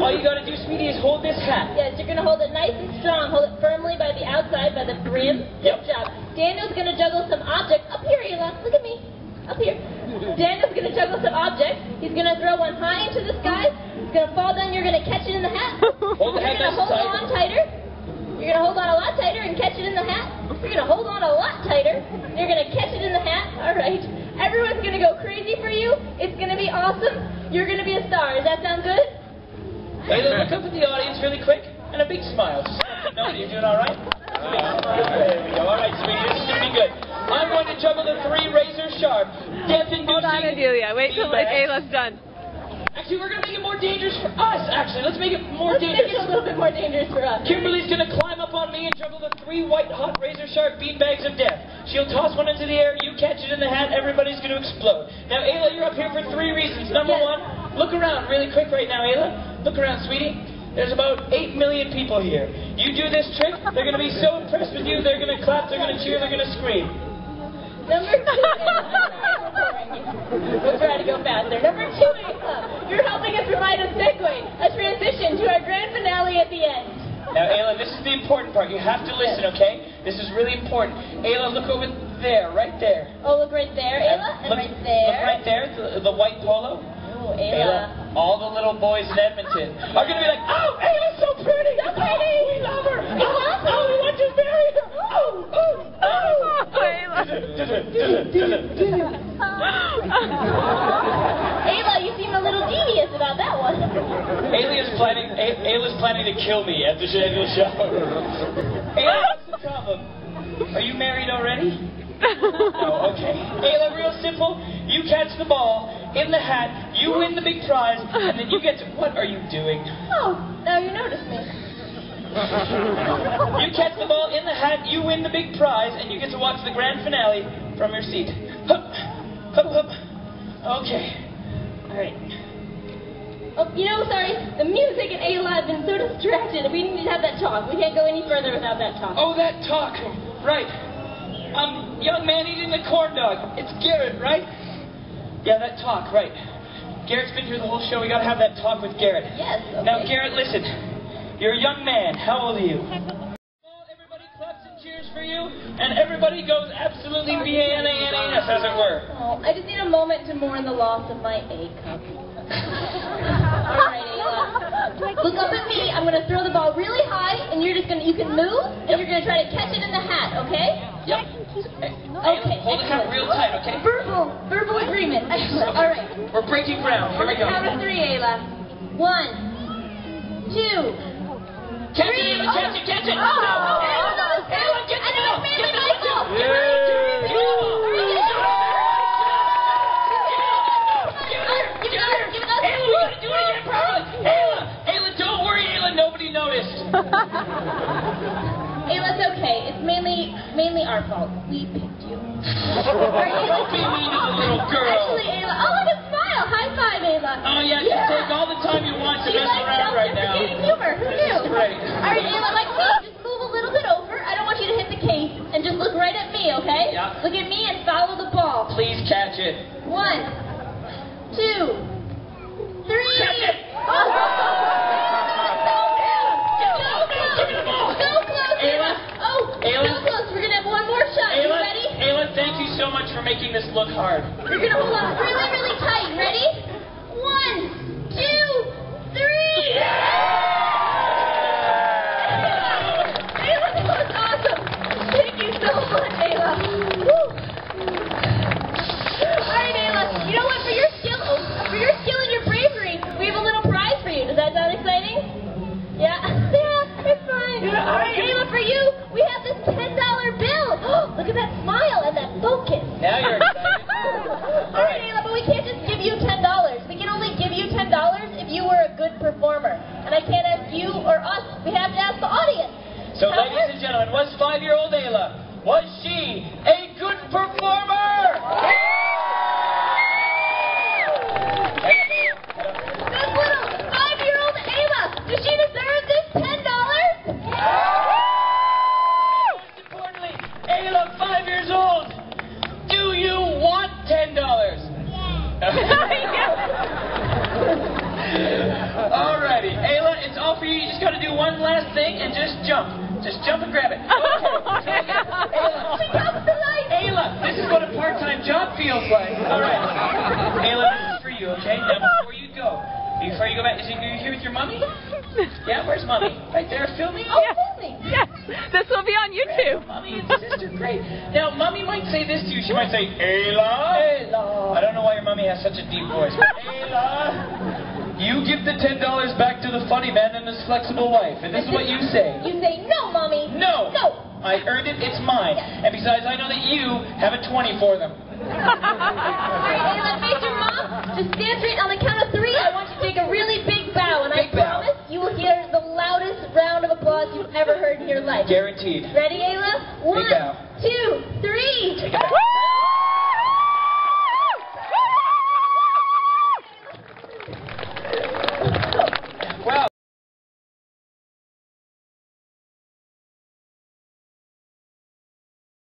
All you gotta do, sweetie, is hold this hat. Yes, you're gonna hold it nice and strong. Hold it firmly by the outside, by the brim. Yep. Good job. Daniel's gonna juggle some objects. Up here, Ayla. Look at me. Up here. Daniel's gonna juggle some objects. He's gonna throw one high into the sky. It's gonna fall down. You're gonna catch it in the hat. Hold the You're hat gonna nice hold tight. on tighter. You're gonna hold on a lot tighter and catch it in the hat. You're gonna hold on a lot tighter. You're gonna catch it in the hat. All right. Everyone's gonna go crazy for you. It's gonna be awesome. You're gonna be a star. Does that sound good? Ayla, look up at the audience really quick and a big smile. Just let them know that you're doing all right. There we go. All right, sweetie, this is gonna be good. I'm going to juggle the three razor sharp, death-inducing. Hold on, Adilyah. Wait till like. Ayla's done. Actually, we're gonna make it more dangerous for us. Actually, let's make it more Let's make it a dangerous. little bit more dangerous for us. Kimberly's gonna climb up on me and juggle the three white hot razor sharp beanbags of death. She'll toss one into the air, you catch it in the hat, everybody's gonna explode. Now, Ayla, you're up here for three reasons. Number Yes. one, look around really quick right now, Ayla. Look around, sweetie. There's about 8 million people here. You do this trick, they're gonna be so impressed with you, they're gonna clap, they're gonna cheer, they're gonna scream. Number two, we'll try to go faster. Number two, Ayla, you're helping us provide a segue, a transition to our grand finale at the end. Now, Ayla, this is the important part. You have to listen, okay? This is really important. Ayla, look over there, right there. Oh, look right there, Ayla, and look, right there. Look right there, the, the white polo. Oh, Ayla. Ayla, all the little boys in Edmonton are going to be like, oh, Ayla's so pretty. So pretty. Oh, we love her. We love her. Oh, we want to marry her. Oh, oh, oh. Ayla, you seem a little devious about that one. Ayla's planning, Ayla's planning to kill me at the annual show. Ayla, what's the problem? Are you married already? No, oh, okay. Ayla, real simple. You catch the ball in the hat, you win the big prize, and then you get to. What are you doing? Oh, now you notice me. You catch the ball in the hat, you win the big prize, and you get to watch the grand finale from your seat. Hup, hup, hup. Okay. All right. Oh, you know, sorry, the music and Ayla have been so distracted. We need to have that talk. We can't go any further without that talk. Oh, that talk. Right. Um, young man eating the corn dog. It's Garrett, right? Yeah, that talk, right. Garrett's been here the whole show. We gotta have that talk with Garrett. Yes, okay. Now, Garrett, listen. You're a young man. How old are you? Well, everybody claps and cheers for you, and everybody goes absolutely B-A-N-A-N-A-S, as it were. Oh, I just need a moment to mourn the loss of my A cup. All right, Ayla. Look up at me. I'm gonna throw the ball really high, and you're just gonna you can move, and you're gonna try to catch it in the hat. Okay? Yep. Okay. Hold the hat real tight, okay? Verbal, verbal agreement. Excellent. All right. We're breaking ground. Here we go. count of three, Ayla. One, two. Catch it, Ayla, catch it, catch it! Oh, oh, Ayla, Ayla, get the and it ball! was Get Manly the ball! Michael. Get the ball! Get the ball! Give it up, give it up. Ayla, we gotta do it again properly! Ayla! Ayla, don't worry, Ayla, nobody Ayla, it's okay. It's mainly mainly our fault. We picked you. Don't be mean to the little girl. Actually, Ayla, oh look at smile. High five, Ayla. Oh yeah, just take all the time you want to She mess likes around right now. humor. Who knew? Right. All right, Ayla, like me, just move a little bit over. I don't want you to hit the case, and just look right at me, okay? Yeah. Look at me and follow the ball. Please catch it. One, two, three. Catch it. Oh, so close. Give me the ball. So close, Ayla. Oh, Ayla. so close. We're gonna have one more shot. You Ayla, ready? Ayla, thank you so much for making this look hard. You're gonna hold on really, performer. And I can't ask you or us. We have to ask the audience. So, ladies and gentlemen, was five-year-old Ayla, was she a good performer? Good little five-year-old Ayla. Does she deserve this ten dollars? Most importantly, Ayla, five years old. Last thing and just jump. Just jump and grab it. Okay. She to life. Ayla, this is what a part-time job feels like. All right. Ayla, this is for you, okay? Now, before you go, before you go back, is you here with your mommy? Yeah, where's mommy? Right there, filming? Oh, Yeah. Disney. Yes, this will be on YouTube. Mommy and sister, great. Now, mommy might say this to you. She might say, Ayla. Ayla. I don't know why your mommy has such a deep voice. Ayla, you give the $10 back to the funny man and his flexible wife. And this is what you say. You say no, mommy. No. No. I earned it, it's mine. And besides, I know that you have a 20 for them. All right, Ayla, face your mom. Just stand straight on the count of three. I want you to take a really big bow, and Big I bow. promise you will hear the loudest round of applause you've ever heard in your life. Guaranteed. Ready, Ayla? One, two,